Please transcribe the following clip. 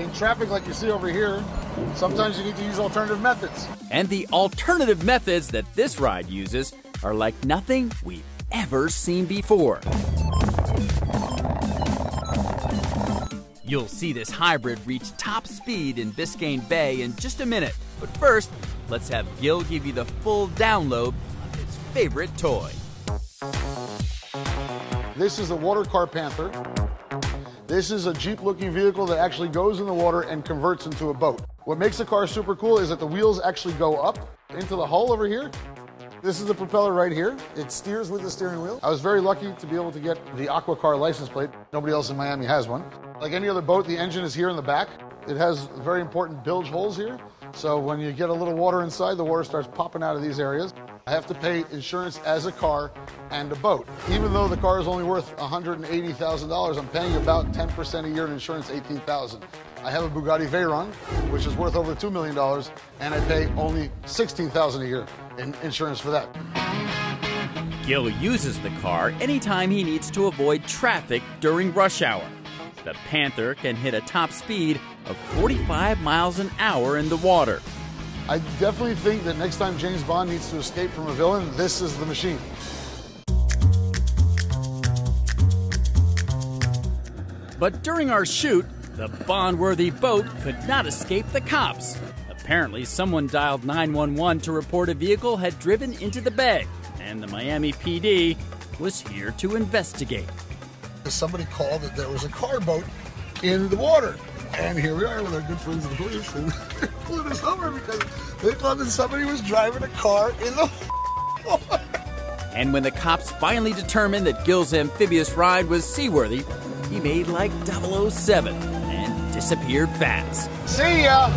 In traffic like you see over here, sometimes you need to use alternative methods. And the alternative methods that this ride uses are like nothing we've ever seen before. You'll see this hybrid reach top speed in Biscayne Bay in just a minute. But first, let's have Gil give you the full download of his favorite toy. This is the WaterCar Panther. This is a Jeep looking vehicle that actually goes in the water and converts into a boat. What makes the car super cool is that the wheels actually go up into the hull over here. This is the propeller right here. It steers with the steering wheel. I was very lucky to be able to get the Aqua Car license plate. Nobody else in Miami has one. Like any other boat, the engine is here in the back. It has very important bilge holes here. So when you get a little water inside, the water starts popping out of these areas. I have to pay insurance as a car and a boat. Even though the car is only worth $180,000, I'm paying about 10% a year in insurance, 18,000. I have a Bugatti Veyron, which is worth over $2 million, and I pay only $16,000 a year in insurance for that. Gil uses the car anytime he needs to avoid traffic during rush hour. The Panther can hit a top speed of 45 miles an hour in the water. I definitely think that next time James Bond needs to escape from a villain, this is the machine. But during our shoot, the Bond worthy boat could not escape the cops. Apparently, someone dialed 911 to report a vehicle had driven into the bay, and the Miami PD was here to investigate. Somebody called that there was a car boat in the water. And here we are with our good friends of the police, and they pulled us over because they thought that somebody was driving a car in the water. And when the cops finally determined that Gil's amphibious ride was seaworthy, he made like 007 and disappeared fast. See ya!